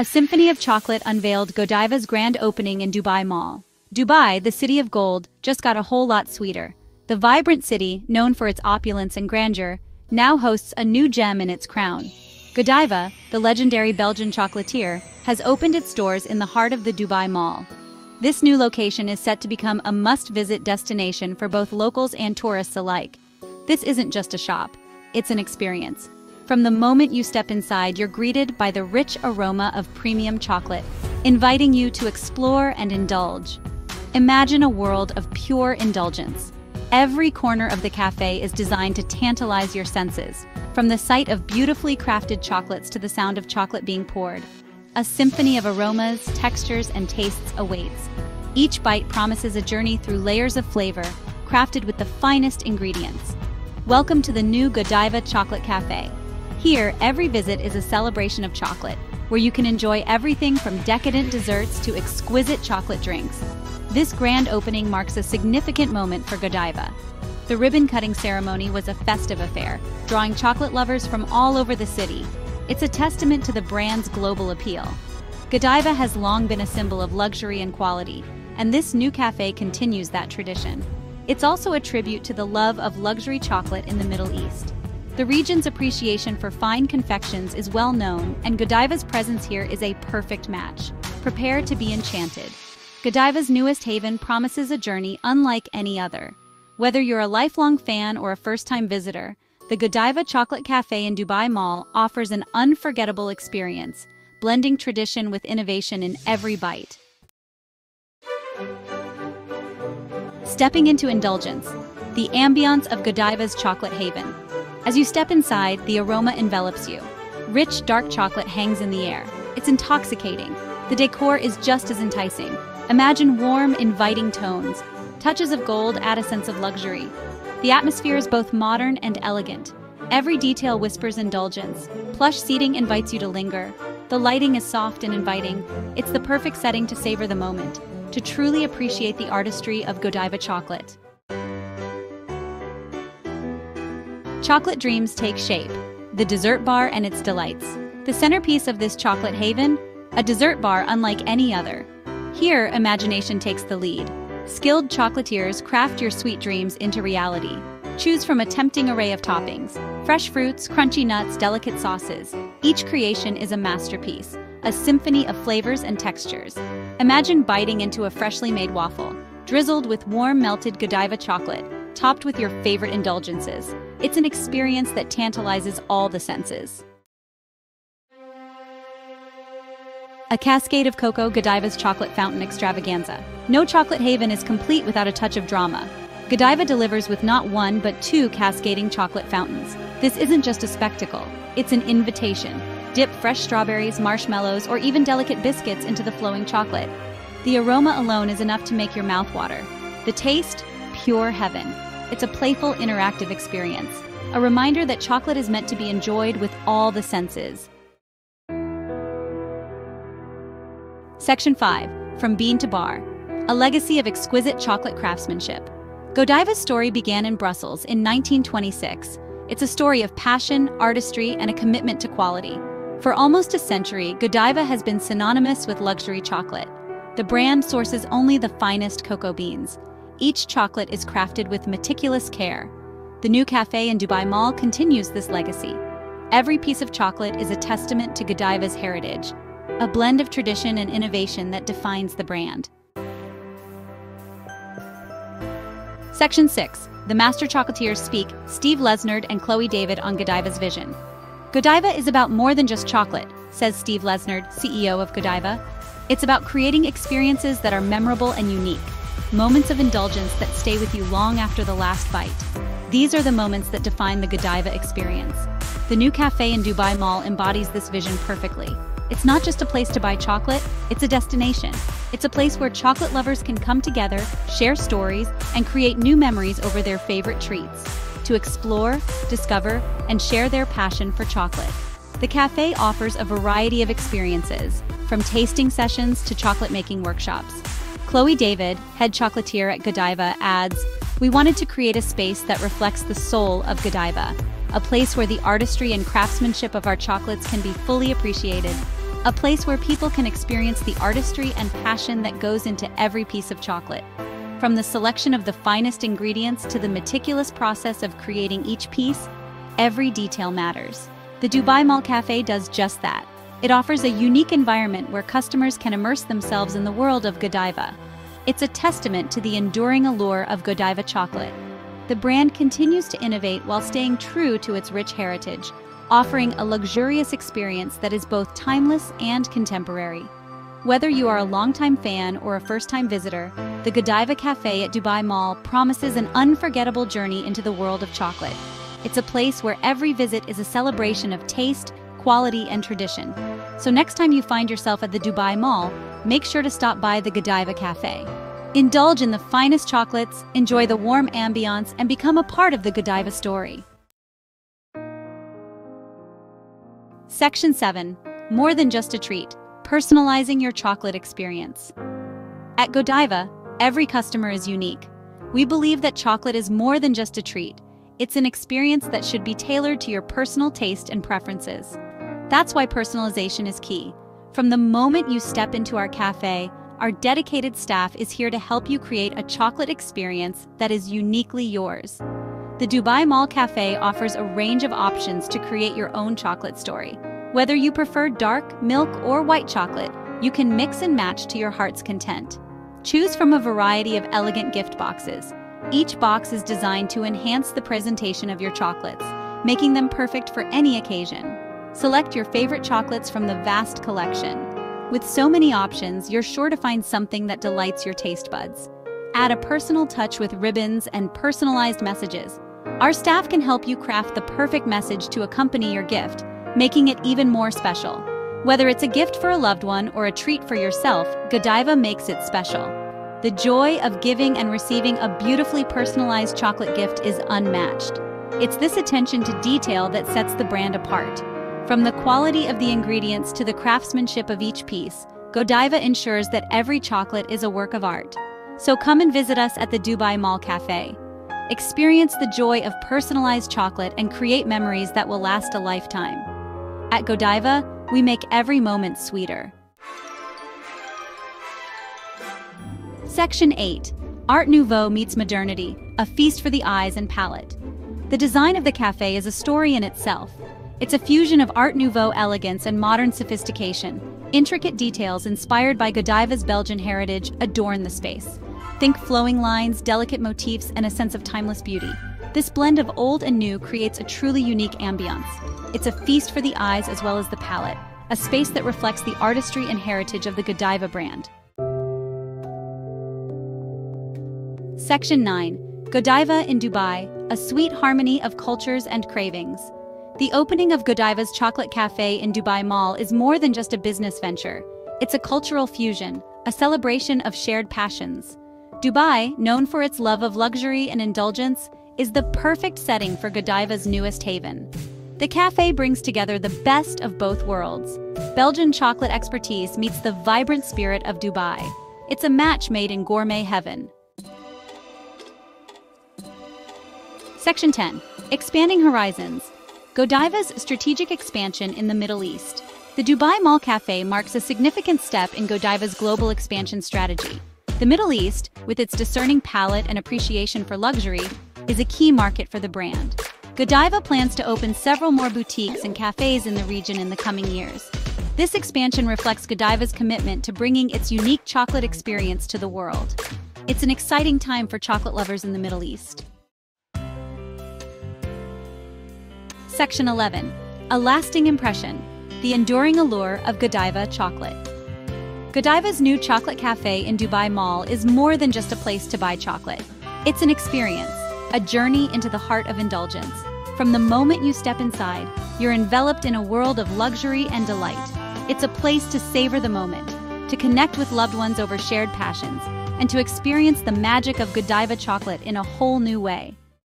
A symphony of chocolate unveiled Godiva's grand opening in Dubai Mall. Dubai, the city of gold, just got a whole lot sweeter. The vibrant city, known for its opulence and grandeur, now hosts a new gem in its crown. Godiva, the legendary Belgian chocolatier, has opened its doors in the heart of the Dubai Mall. This new location is set to become a must-visit destination for both locals and tourists alike. This isn't just a shop, it's an experience. From the moment you step inside, you're greeted by the rich aroma of premium chocolate, inviting you to explore and indulge. Imagine a world of pure indulgence. Every corner of the cafe is designed to tantalize your senses, from the sight of beautifully crafted chocolates to the sound of chocolate being poured. A symphony of aromas, textures, and tastes awaits. Each bite promises a journey through layers of flavor, crafted with the finest ingredients. Welcome to the new Godiva Chocolate Cafe. Here, every visit is a celebration of chocolate, where you can enjoy everything from decadent desserts to exquisite chocolate drinks. This grand opening marks a significant moment for Godiva. The ribbon cutting ceremony was a festive affair, drawing chocolate lovers from all over the city. It's a testament to the brand's global appeal. Godiva has long been a symbol of luxury and quality, and this new cafe continues that tradition. It's also a tribute to the love of luxury chocolate in the Middle East. The region's appreciation for fine confections is well known, and Godiva's presence here is a perfect match. Prepare to be enchanted. Godiva's newest haven promises a journey unlike any other. Whether you're a lifelong fan or a first-time visitor, the Godiva Chocolate Cafe in Dubai Mall offers an unforgettable experience, blending tradition with innovation in every bite. Stepping into indulgence, the ambiance of Godiva's Chocolate Haven. As you step inside, the aroma envelops you. Rich, dark chocolate hangs in the air. It's intoxicating. The decor is just as enticing. Imagine warm, inviting tones. Touches of gold add a sense of luxury. The atmosphere is both modern and elegant. Every detail whispers indulgence. Plush seating invites you to linger. The lighting is soft and inviting. It's the perfect setting to savor the moment, to truly appreciate the artistry of Godiva chocolate. Chocolate dreams take shape, the dessert bar and its delights. The centerpiece of this chocolate haven, a dessert bar unlike any other. Here, imagination takes the lead. Skilled chocolatiers craft your sweet dreams into reality. Choose from a tempting array of toppings fresh fruits, crunchy nuts, delicate sauces. Each creation is a masterpiece, a symphony of flavors and textures. Imagine biting into a freshly made waffle, drizzled with warm melted Godiva chocolate, topped with your favorite indulgences. It's an experience that tantalizes all the senses. A cascade of cocoa Godiva's chocolate fountain extravaganza. No chocolate haven is complete without a touch of drama. Godiva delivers with not one but two cascading chocolate fountains. This isn't just a spectacle, it's an invitation. Dip fresh strawberries, marshmallows, or even delicate biscuits into the flowing chocolate. The aroma alone is enough to make your mouth water. The taste, pure heaven. It's a playful, interactive experience. A reminder that chocolate is meant to be enjoyed with all the senses. Section 5 From Bean to Bar A legacy of exquisite chocolate craftsmanship. Godiva's story began in Brussels in 1926. It's a story of passion, artistry, and a commitment to quality. For almost a century, Godiva has been synonymous with luxury chocolate. The brand sources only the finest cocoa beans. Each chocolate is crafted with meticulous care. The new cafe in Dubai Mall continues this legacy. Every piece of chocolate is a testament to Godiva's heritage, a blend of tradition and innovation that defines the brand. Section 6. The Master Chocolatiers speak Steve Lesnard and Chloe David on Godiva's vision. Godiva is about more than just chocolate, says Steve Lesnard, CEO of Godiva. It's about creating experiences that are memorable and unique, moments of indulgence that stay with you long after the last bite. These are the moments that define the Godiva experience. The new cafe in Dubai Mall embodies this vision perfectly. It's not just a place to buy chocolate, it's a destination. It's a place where chocolate lovers can come together, share stories, and create new memories over their favorite treats. To explore, discover, and share their passion for chocolate. The cafe offers a variety of experiences, from tasting sessions to chocolate making workshops. Chloe David, head chocolatier at Godiva, adds, We wanted to create a space that reflects the soul of Godiva, a place where the artistry and craftsmanship of our chocolates can be fully appreciated a place where people can experience the artistry and passion that goes into every piece of chocolate. From the selection of the finest ingredients to the meticulous process of creating each piece, every detail matters. The Dubai Mall Cafe does just that. It offers a unique environment where customers can immerse themselves in the world of Godiva. It's a testament to the enduring allure of Godiva chocolate. The brand continues to innovate while staying true to its rich heritage, offering a luxurious experience that is both timeless and contemporary. Whether you are a longtime fan or a first-time visitor, the Godiva Cafe at Dubai Mall promises an unforgettable journey into the world of chocolate. It's a place where every visit is a celebration of taste, quality, and tradition. So next time you find yourself at the Dubai Mall, make sure to stop by the Godiva Cafe. Indulge in the finest chocolates, enjoy the warm ambiance, and become a part of the Godiva story. Section 7. More than just a treat personalizing your chocolate experience. At Godiva, every customer is unique. We believe that chocolate is more than just a treat. It's an experience that should be tailored to your personal taste and preferences. That's why personalization is key. From the moment you step into our cafe, our dedicated staff is here to help you create a chocolate experience that is uniquely yours. The Dubai Mall Cafe offers a range of options to create your own chocolate story. Whether you prefer dark, milk, or white chocolate, you can mix and match to your heart's content. Choose from a variety of elegant gift boxes. Each box is designed to enhance the presentation of your chocolates, making them perfect for any occasion. Select your favorite chocolates from the vast collection. With so many options, you're sure to find something that delights your taste buds. Add a personal touch with ribbons and personalized messages. Our staff can help you craft the perfect message to accompany your gift, making it even more special. Whether it's a gift for a loved one or a treat for yourself, Godiva makes it special. The joy of giving and receiving a beautifully personalized chocolate gift is unmatched. It's this attention to detail that sets the brand apart. From the quality of the ingredients to the craftsmanship of each piece, Godiva ensures that every chocolate is a work of art. So come and visit us at the Dubai Mall Cafe. Experience the joy of personalized chocolate and create memories that will last a lifetime. At Godiva, we make every moment sweeter. Section 8. Art Nouveau meets modernity, a feast for the eyes and palate. The design of the cafe is a story in itself. It's a fusion of Art Nouveau elegance and modern sophistication. Intricate details inspired by Godiva's Belgian heritage adorn the space. Think flowing lines, delicate motifs, and a sense of timeless beauty. This blend of old and new creates a truly unique ambiance. It's a feast for the eyes as well as the palate, a space that reflects the artistry and heritage of the Godiva brand. Section 9. Godiva in Dubai, a sweet harmony of cultures and cravings. The opening of Godiva's Chocolate Cafe in Dubai Mall is more than just a business venture. It's a cultural fusion, a celebration of shared passions. Dubai, known for its love of luxury and indulgence, is the perfect setting for Godiva's newest haven. The cafe brings together the best of both worlds. Belgian chocolate expertise meets the vibrant spirit of Dubai. It's a match made in gourmet heaven. Section 10. Expanding Horizons. Godiva's strategic expansion in the Middle East. The Dubai Mall Cafe marks a significant step in Godiva's global expansion strategy. The Middle East, with its discerning palate and appreciation for luxury, is a key market for the brand. Godiva plans to open several more boutiques and cafes in the region in the coming years. This expansion reflects Godiva's commitment to bringing its unique chocolate experience to the world. It's an exciting time for chocolate lovers in the Middle East. Section 11. A lasting impression. The enduring allure of Godiva chocolate. Godiva's new chocolate cafe in Dubai Mall is more than just a place to buy chocolate. It's an experience a journey into the heart of indulgence. From the moment you step inside, you're enveloped in a world of luxury and delight. It's a place to savor the moment, to connect with loved ones over shared passions, and to experience the magic of Godiva chocolate in a whole new way.